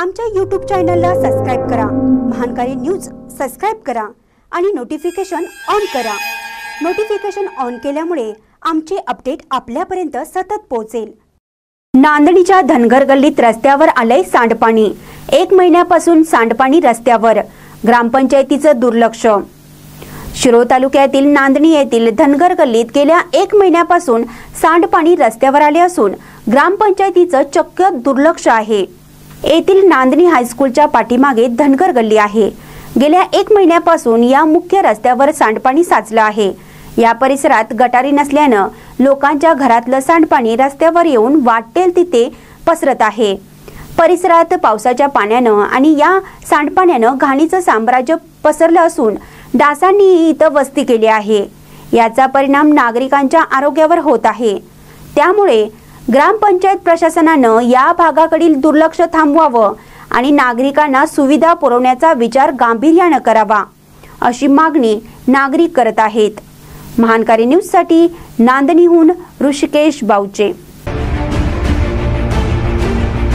आमच्या यूट्यूब चॅनलला सबस्क्राईब करा. महानकारी न्यूज सबस्क्राईब करा आणि नोटिफिकेशन ऑन करा. नोटिफिकेशन ऑन केल्यामुळे आमचे अपडेट आपल्यापर्यंत सतत पोहोचेल. नांदणीच्या धनगर गल्लीत रस्त्यावर आलंय सांडपाणी. एक महिन्यापासून सांडपाणी रस्त्यावर. ग्रामपंचायतीचं दुर्लक्ष. शिरोळ तालुक्यातील नांदणी येथील धनगर गल्लीत गेल्या एक महिन्यापासून सांडपाणी रस्त्यावर आले असून ग्रामपंचायतीचं चक्क दुर्लक्ष आहे. येथील नांदणी हायस्कूलच्या पाठीमागे धनगर गल्ली आहे. गेल्या एक महिन्यापासून या मुख्य रस्त्यावर सांडपाणी साचलं आहे. या परिसरात गटारी नसल्यानं लोकांच्या घरातलं सांडपाणी रस्त्यावर येऊन वाटेल तिथे पसरत आहे. परिसरात पावसाच्या पाण्यानं आणि या सांडपाण्यानं घाणीचं साम्राज्य पसरलं असून डासांनी इथं वस्ती केली आहे. याचा परिणाम नागरिकांच्या आरोग्यावर होत आहे. त्यामुळे ग्रामपंचायत प्रशासनानं या भागाकडील दुर्लक्ष थांबवावं आणि नागरिकांना सुविधा पुरवण्याचा विचार गांभीर्यानं करावा अशी मागणी नागरिक करत आहेत. महानकारी न्यूजसाठी नांदणीहून ऋषिकेश बावचे.